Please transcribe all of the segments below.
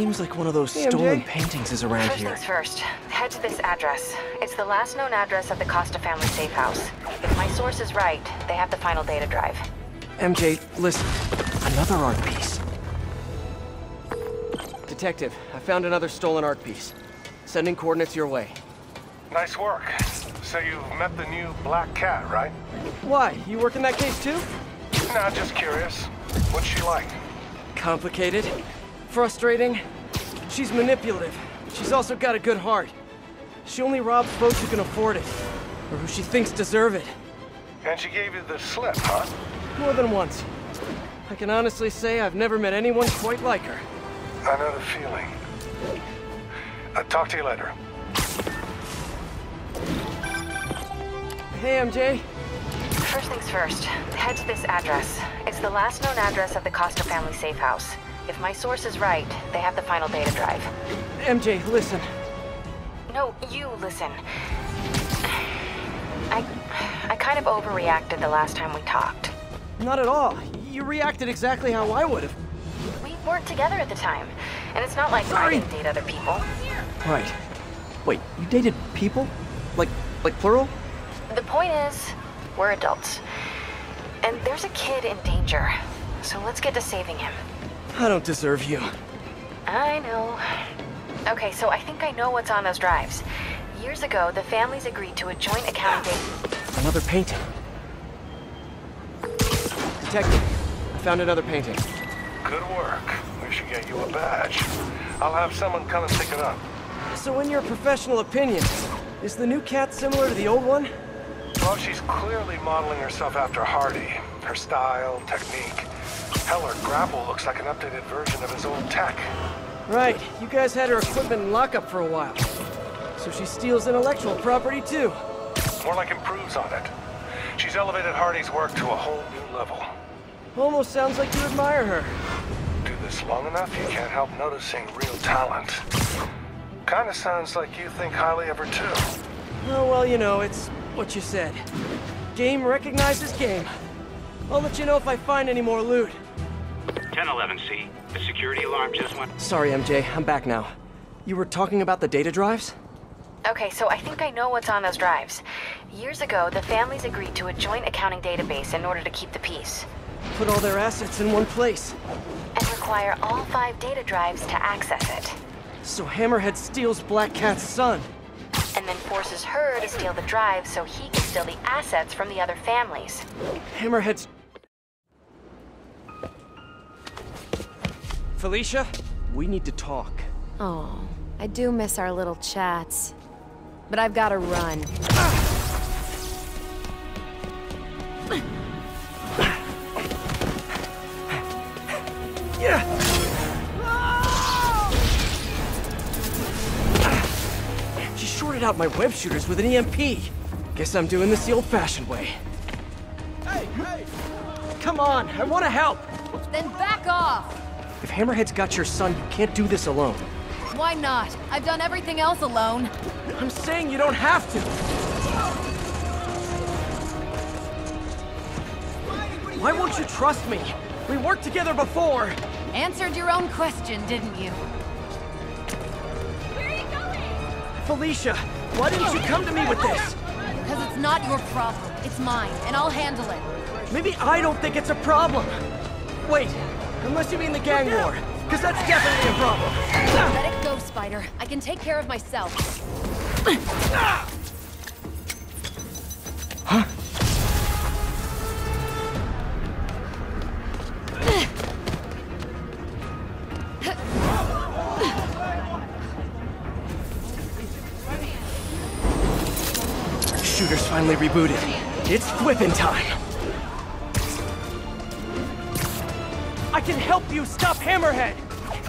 Seems like one of those Hey, MJ. stolen paintings is around First here. things first, head to this address. It's the last known address of the Costa family safe house. If my source is right, they have the final data drive. MJ, listen. Another art piece. Detective, I found another stolen art piece. Sending coordinates your way. Nice work. So you've met the new Black Cat, right? Why? You work in that case too? Nah, just curious. What's she like? Complicated. Frustrating. She's manipulative. She's also got a good heart. She only robs folks who can afford it. Or who she thinks deserve it. And she gave you the slip, huh? More than once. I can honestly say I've never met anyone quite like her. I know the feeling. I'll talk to you later. Hey, MJ. First things first, head to this address. It's the last known address of the Costa family safe house. If my source is right, they have the final data drive. MJ, listen. No, you listen. I I kind of overreacted the last time we talked. Not at all. You reacted exactly how I would have. We weren't together at the time. And it's not like I Sorry. didn't date other people. Right. Wait, you dated people? Like, like plural? The point is, we're adults. And there's a kid in danger. So let's get to saving him. I don't deserve you. I know. Okay, so I think I know what's on those drives. Years ago, the families agreed to a joint accounting. Another painting. Detective, I found another painting. Good work. We should get you a badge. I'll have someone come and pick it up. So in your professional opinion, is the new cat similar to the old one? Well, she's clearly modeling herself after Hardy. Her style, technique. Hell, her grapple looks like an updated version of his old tech. Right, you guys had her equipment in lockup for a while. So she steals intellectual property too. More like improves on it. She's elevated Hardy's work to a whole new level. Almost sounds like you admire her. Do this long enough, you can't help noticing real talent. Kinda sounds like you think highly of her too. Oh, well, you know, it's what you said. Game recognizes game. I'll let you know if I find any more loot. 1011C. The security alarm just went. Sorry, MJ, I'm back now. You were talking about the data drives? Okay, so I think I know what's on those drives. Years ago, the families agreed to a joint accounting database in order to keep the peace. Put all their assets in one place. And require all five data drives to access it. So Hammerhead steals Black Cat's son. And then forces her to steal the drives so he can steal the assets from the other families. Hammerhead's... Felicia, we need to talk. Oh, I do miss our little chats. But I've got to run. Yeah! She shorted out my web shooters with an EMP. Guess I'm doing this the old-fashioned way. Hey, hey! Come on, I want to help! Then back off! If Hammerhead's got your son, you can't do this alone. Why not? I've done everything else alone. I'm saying you don't have to! Why won't you trust me? We worked together before! Answered your own question, didn't you? Felicia, why didn't you come to me with this? Because it's not your problem. It's mine, and I'll handle it. Maybe I don't think it's a problem. Wait, unless you mean the gang war, because that's definitely a problem. Let it go, Spider. I can take care of myself. Huh? Shooter's finally rebooted. It's flippin' time. Can help you stop Hammerhead!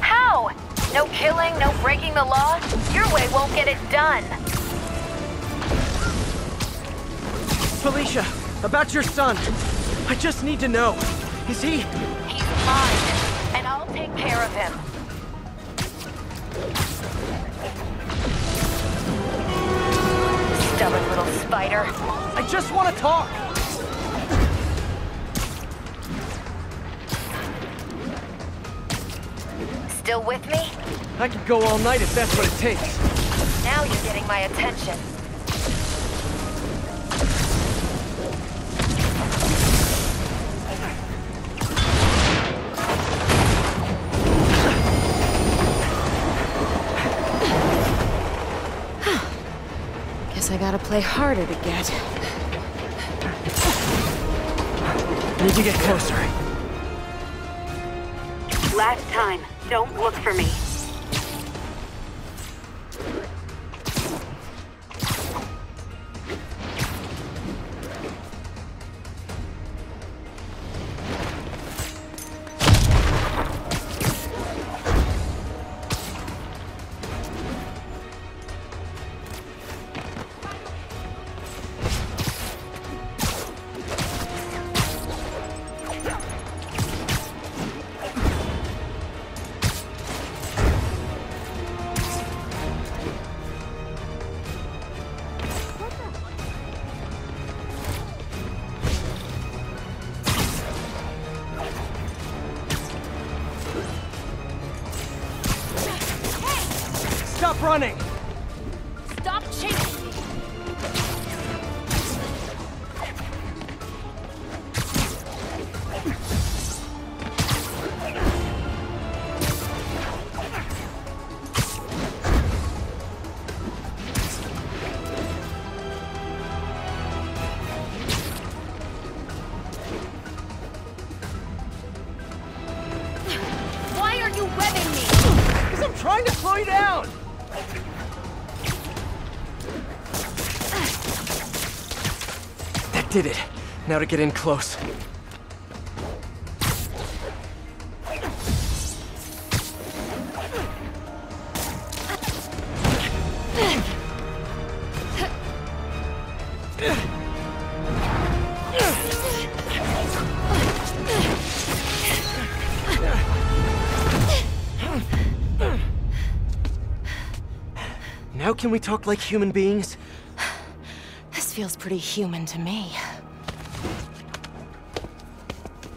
How? No killing, no breaking the law? Your way won't get it done. Felicia, about your son. I just need to know. Is he... He's mine, and I'll take care of him. Stubborn little spider. I just want to talk! Still with me? I could go all night if that's what it takes. Now you're getting my attention. Guess I gotta play harder to get. Need to get closer. Last time. Don't look for me. Trying to slow you down! That did it. Now to get in close. Can we talk like human beings? This feels pretty human to me.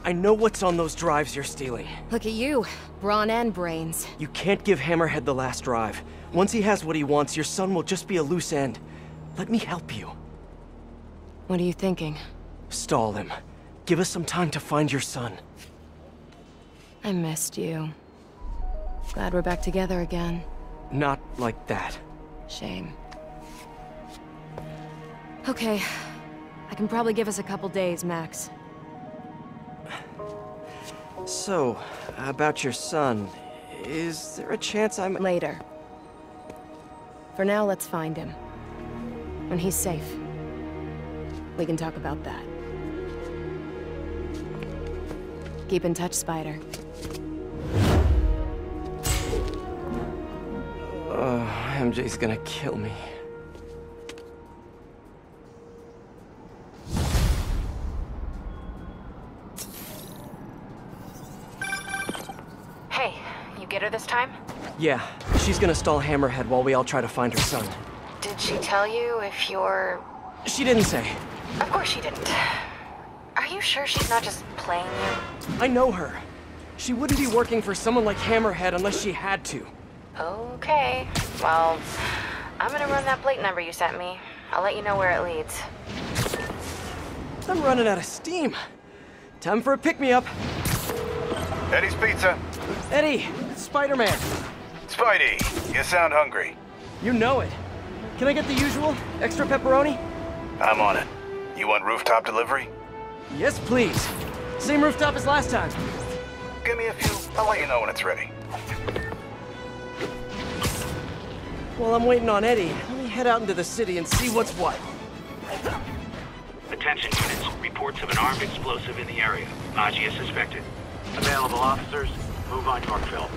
I know what's on those drives you're stealing. Look at you, brawn and brains. You can't give Hammerhead the last drive. Once he has what he wants, your son will just be a loose end. Let me help you. What are you thinking? Stall him. Give us some time to find your son. I missed you. Glad we're back together again. Not like that. Shame. Okay. I can probably give us a couple days, Max. So, about your son, is there a chance I'm... Later. For now, let's find him. When he's safe. We can talk about that. Keep in touch, Spider. Oh, MJ's gonna kill me. Hey, you get her this time? Yeah, she's gonna stall Hammerhead while we all try to find her son. Did she tell you if you're... She didn't say. Of course she didn't. Are you sure she's not just playing you? I know her. She wouldn't be working for someone like Hammerhead unless she had to. Okay. Well, I'm gonna run that plate number you sent me. I'll let you know where it leads. I'm running out of steam. Time for a pick-me-up. Eddie's Pizza. Eddie, Spider-Man. Spidey, you sound hungry. You know it. Can I get the usual? Extra pepperoni? I'm on it. You want rooftop delivery? Yes, please. Same rooftop as last time. Give me a few. I'll let you know when it's ready. While I'm waiting on Eddie, let me head out into the city and see what's what. Attention units. Reports of an armed explosive in the area. Maggia suspected. Available officers, move on Yorkville.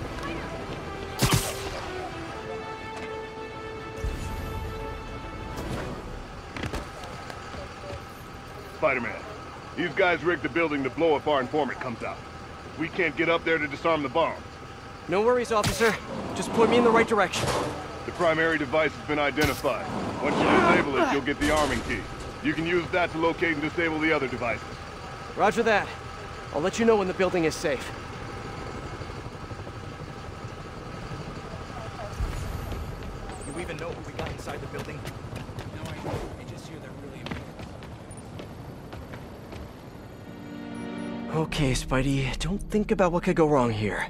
Spider-Man, these guys rigged the building to blow if our informant comes out. We can't get up there to disarm the bomb. No worries, officer. Just point me in the right direction. The primary device has been identified. Once you disable it, you'll get the arming key. You can use that to locate and disable the other devices. Roger that. I'll let you know when the building is safe. You even know who we got inside the building? No, I. I just hear they're really important. Okay, Spidey. Don't think about what could go wrong here.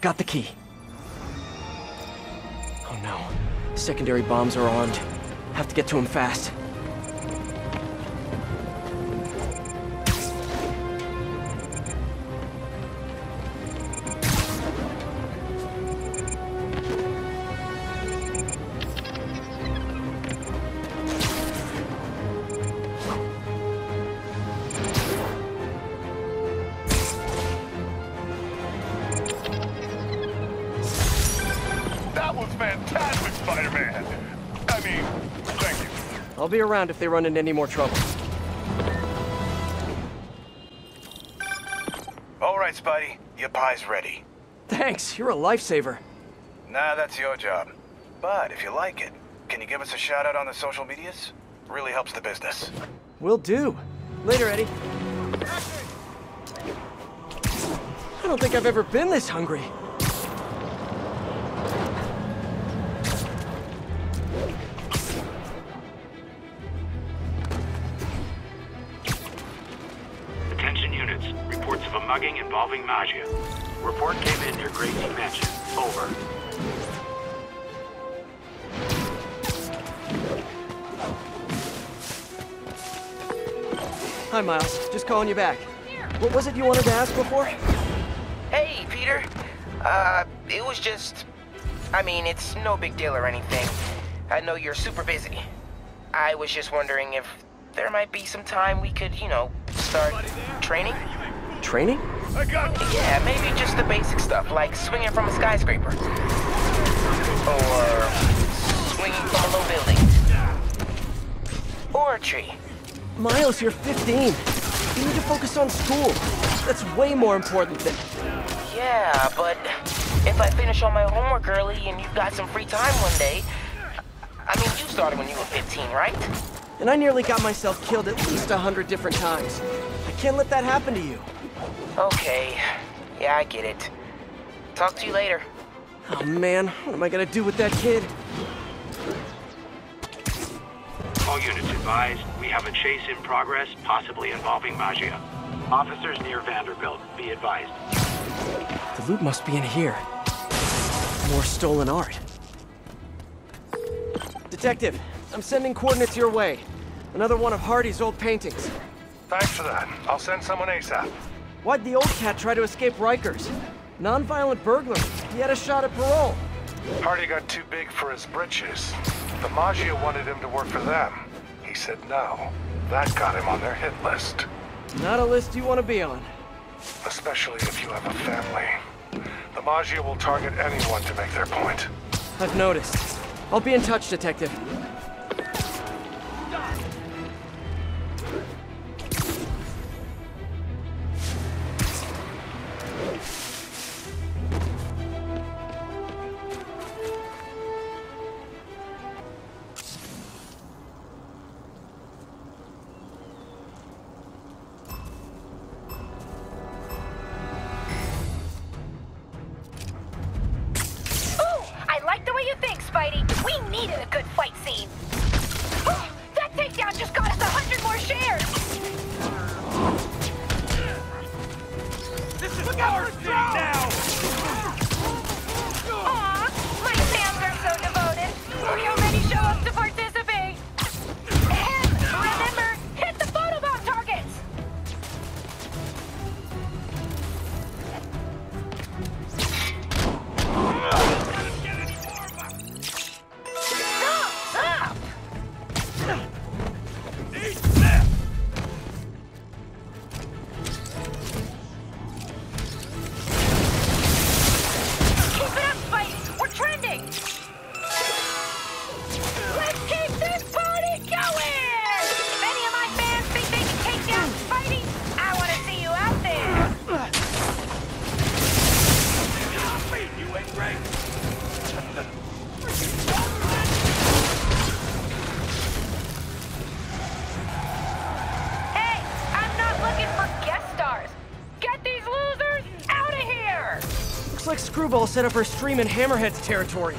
Got the key. Oh no. Secondary bombs are armed. Have to get to him fast. Be around if they run into any more trouble. All right, Spidey. Your pie's ready. Thanks, you're a lifesaver. Nah, that's your job. But if you like it, can you give us a shout out on the social medias? Really helps the business. Will do. Later, Eddie. I don't think I've ever been this hungry. Involving Maggia. Report came in near Gracie Mansion. Over. Hi, Miles. Just calling you back. What was it you wanted to ask before? Hey, Peter. Uh, it was just. I mean, it's no big deal or anything. I know you're super busy. I was just wondering if there might be some time we could, you know, start training? Training? I got you! Yeah, maybe just the basic stuff, like swinging from a skyscraper. Or swinging from a low building. Or a tree. Miles, you're 15. You need to focus on school. That's way more important than... Yeah, but if I finish all my homework early and you've got some free time one day, I mean, you started when you were 15, right? And I nearly got myself killed at least a hundred different times. I can't let that happen to you. Okay. Yeah, I get it. Talk to you later. Oh man, what am I gonna do with that kid? All units advised. We have a chase in progress, possibly involving Maggia. Officers near Vanderbilt. Be advised. The loot must be in here. More stolen art. Detective, I'm sending coordinates your way. Another one of Hardy's old paintings. Thanks for that. I'll send someone ASAP. Why'd the old cat try to escape Rikers? Non-violent burglary. He had a shot at parole. Hardy got too big for his britches. The Maggia wanted him to work for them. He said no. That got him on their hit list. Not a list you want to be on. Especially if you have a family. The Maggia will target anyone to make their point. I've noticed. I'll be in touch, Detective. Is our like Screwball set up her stream in Hammerhead's territory.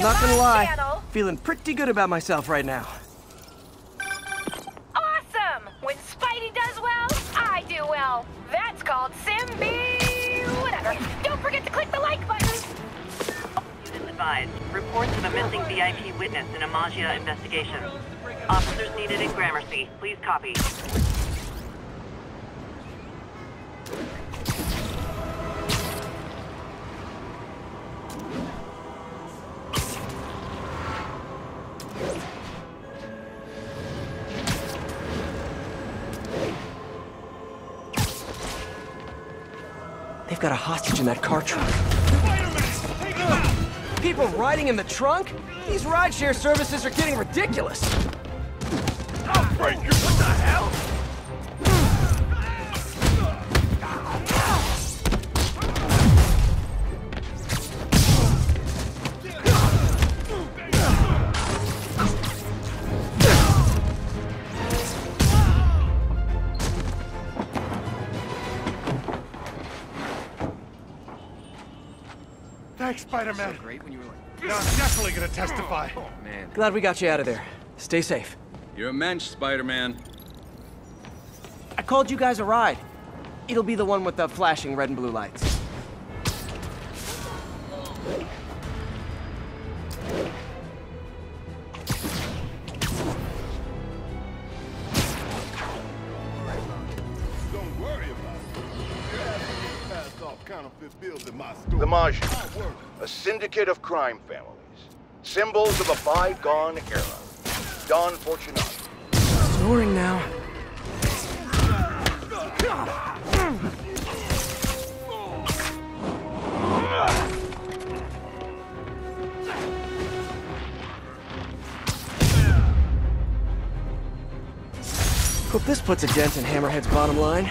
Not gonna my lie, channel. feeling pretty good about myself right now. Awesome! When Spidey does well, I do well. That's called Simbi... whatever. Don't forget to click the like button. Units advised. Reports of a missing VIP witness in a Maggia investigation. Officers needed in Gramercy. Please copy. In that car trunk. People riding in the trunk? These rideshare services are getting ridiculous. Outbreaker, what the hell? Thanks, Spider-Man. Great when you were like, Now I'm definitely gonna testify. Oh, man. Glad we got you out of there. Stay safe. You're a mensch, Spider-Man. I called you guys a ride. It'll be the one with the flashing red and blue lights. Don't worry about it. Your ass ain't passed off counterfeit bills at my store. The Magi, Not worth a syndicate of crime families. Symbols of a bygone era. Don Fortunato. Snoring now. Hope this puts a dent in Hammerhead's bottom line.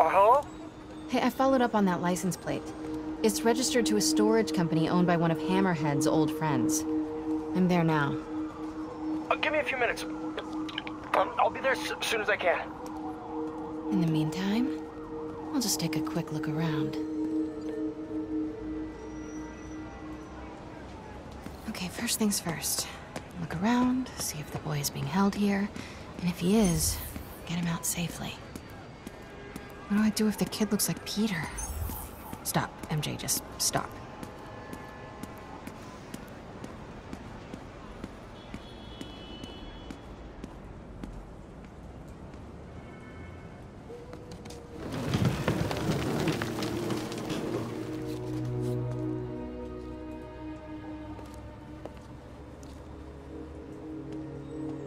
Uh, hello? Hey, I followed up on that license plate. It's registered to a storage company owned by one of Hammerhead's old friends. I'm there now. Uh, give me a few minutes. Um, I'll be there as soon as I can. In the meantime, I'll just take a quick look around. Okay, first things first. Look around, see if the boy is being held here, and if he is, get him out safely. What do I do if the kid looks like Peter? Stop, MJ, just stop.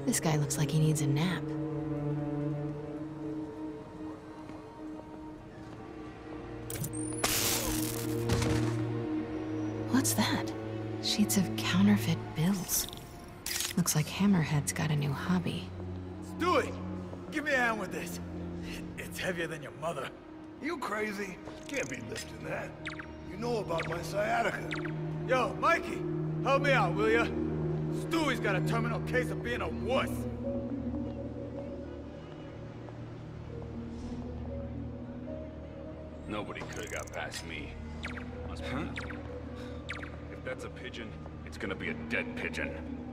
This guy looks like he needs a nap. Looks like Hammerhead's got a new hobby. Stewie, give me a hand with this. It's heavier than your mother. You crazy? Can't be lifting that. You know about my sciatica. Yo, Mikey, help me out, will ya? Stewie's got a terminal case of being a wuss. Nobody could have got past me. Must huh? If that's a pigeon, it's gonna be a dead pigeon.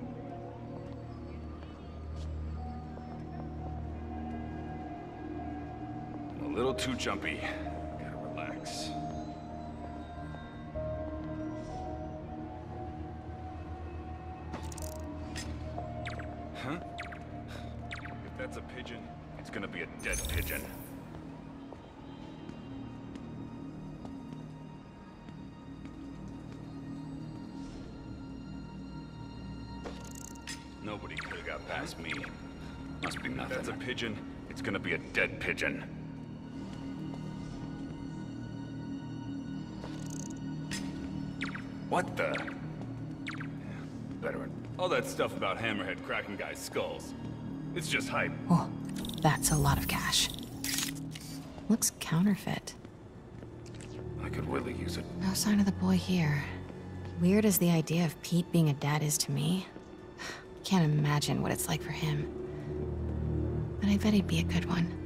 Too jumpy. Gotta relax. Huh? If that's a pigeon, it's gonna be a dead pigeon. Nobody could have got past me. Must be nothing. If that's a pigeon, it's gonna be a dead pigeon. What the? Veteran. All that stuff about Hammerhead cracking guys' skulls. It's just hype. Oh, that's a lot of cash. Looks counterfeit. I could really use it. No sign of the boy here. Weird as the idea of Pete being a dad is to me. Can't imagine what it's like for him. But I bet he'd be a good one.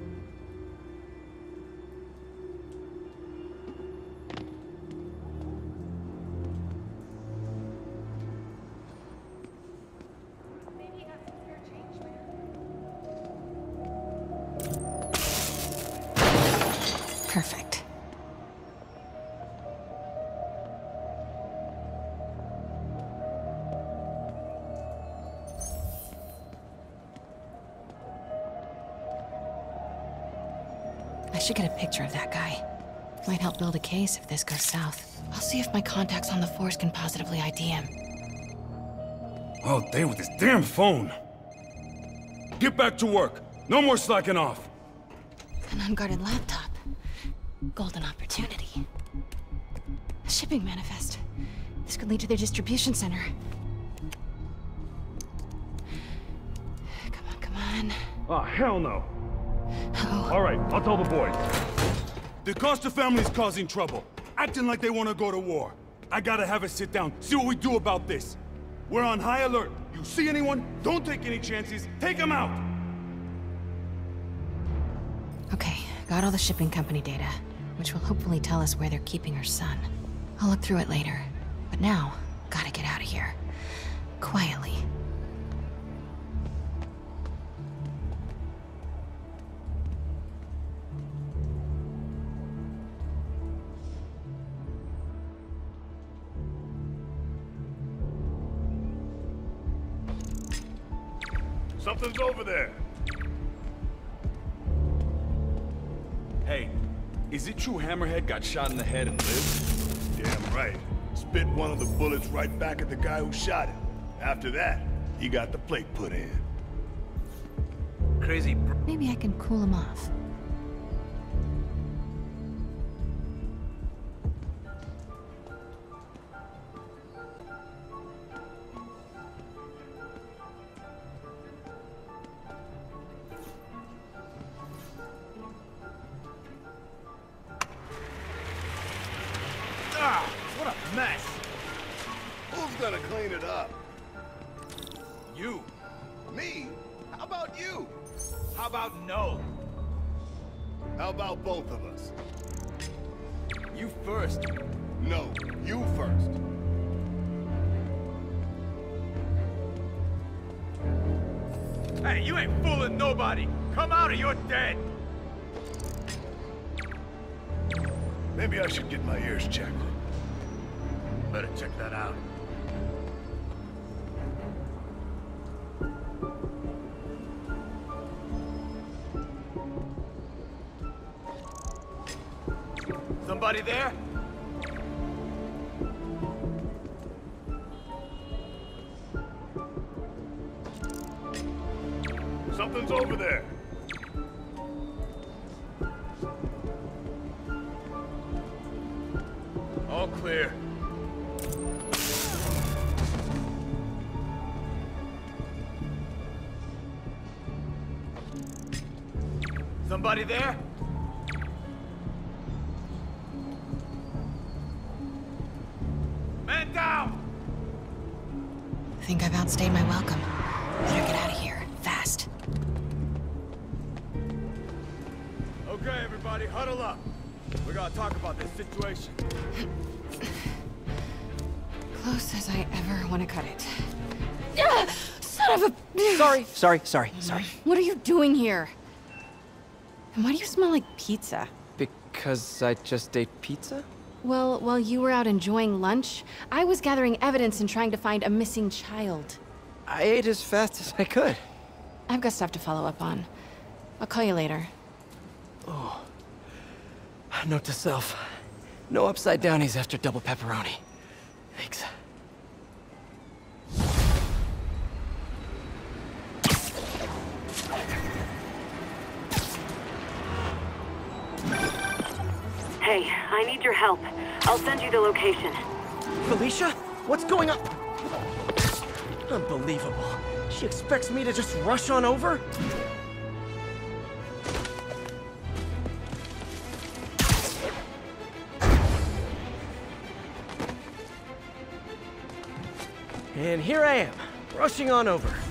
Perfect. I should get a picture of that guy. Might help build a case if this goes south. I'll see if my contacts on the force can positively ID him. All day with this damn phone. Get back to work. No more slacking off. An unguarded laptop. Shipping manifest. This could lead to their distribution center. Come on, come on. Oh, hell no. Oh. All right, I'll tell the boys. The Costa family's causing trouble, acting like they want to go to war. I gotta have a sit down, see what we do about this. We're on high alert. You see anyone? Don't take any chances. Take them out. Okay, got all the shipping company data, which will hopefully tell us where they're keeping her son. I'll look through it later. But now, gotta get out of here. Quietly. Something's over there. Hey, is it true Hammerhead got shot in the head and lived? Damn right. Spit one of the bullets right back at the guy who shot him. After that, he got the plate put in. Crazy Maybe I can cool him off. You ain't fooling nobody. Come out or you're dead. Maybe I should get my ears checked. Better check that out. Somebody there? Something's over there. All clear. Somebody there? Sorry, sorry, sorry, sorry. What are you doing here? And why do you smell like pizza? Because I just ate pizza? Well, while you were out enjoying lunch, I was gathering evidence and trying to find a missing child. I ate as fast as I could. I've got stuff to follow up on. I'll call you later. Oh. Note to self. No upside downies after double pepperoni. Thanks. Your help. I'll send you the location. Felicia? What's going on? Unbelievable. She expects me to just rush on over? And here I am, rushing on over.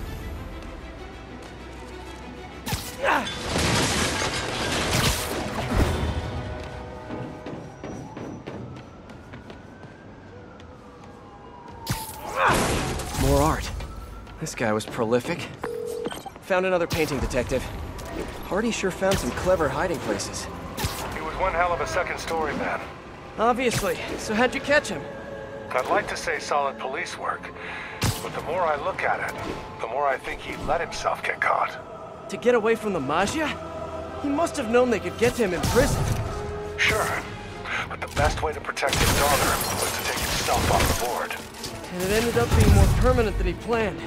This guy was prolific. Found another painting, Detective. Hardy sure found some clever hiding places. He was one hell of a second story man. Obviously. So how'd you catch him? I'd like to say solid police work, but the more I look at it, the more I think he let himself get caught. To get away from the Maggia? He must have known they could get to him in prison. Sure, but the best way to protect his daughter was to take himself off the board. And it ended up being more permanent than he planned.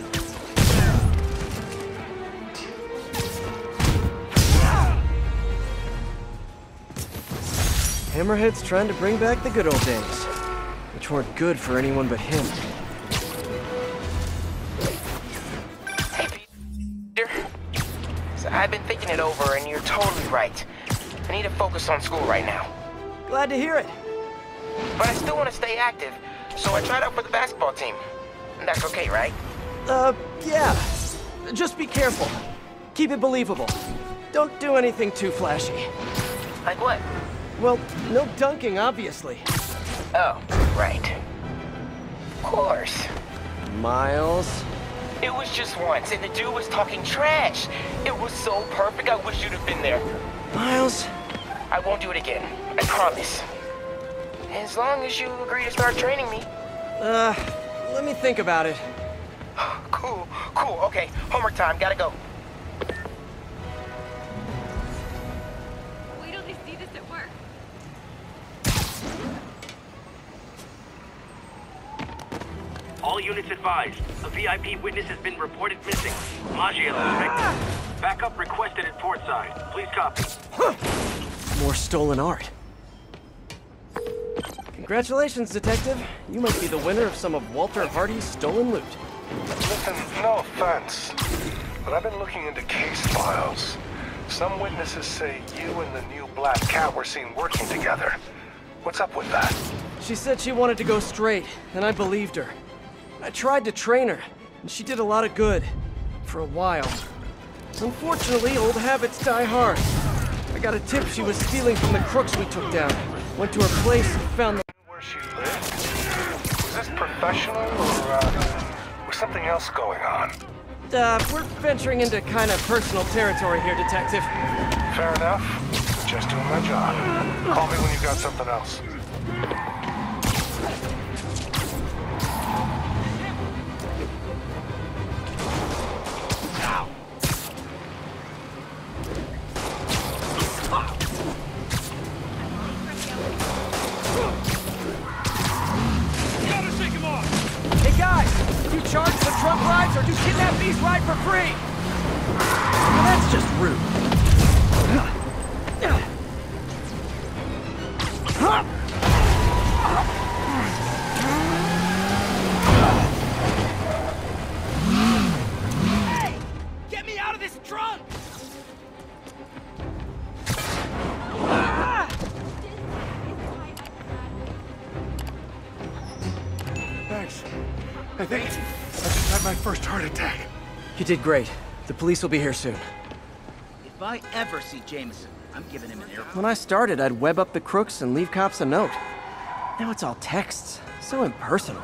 Hammerhead's trying to bring back the good old days, which weren't good for anyone but him. Peter. So I've been thinking it over, and you're totally right. I need to focus on school right now. Glad to hear it. But I still want to stay active, so I tried out for the basketball team. That's okay, right? Uh, yeah. Just be careful. Keep it believable. Don't do anything too flashy. Like what? Well, no dunking, obviously. Oh, right. Of course. Miles. It was just once, and the dude was talking trash. It was so perfect, I wish you'd have been there. Miles? I won't do it again. I promise. As long as you agree to start training me. Uh, let me think about it. cool, cool. Okay, homework time. Gotta go. All units advised. A VIP witness has been reported missing. Maggia suspected. Backup requested at Portside. Please copy. More stolen art. Congratulations, Detective. You might be the winner of some of Walter Hardy's stolen loot. Listen, no offense, but I've been looking into case files. Some witnesses say you and the new Black Cat were seen working together. What's up with that? She said she wanted to go straight, and I believed her. I tried to train her, and she did a lot of good. For a while. Unfortunately, old habits die hard. I got a tip she was stealing from the crooks we took down. Went to her place and found the... Where she lived? Was this professional, or, uh, was something else going on? Uh, we're venturing into kind of personal territory here, Detective. Fair enough. Just doing my job. Call me when you've got something else. Did great. The police will be here soon. If I ever see Jameson, I'm giving him an ear. When I started, I'd web up the crooks and leave cops a note. Now it's all texts. So impersonal.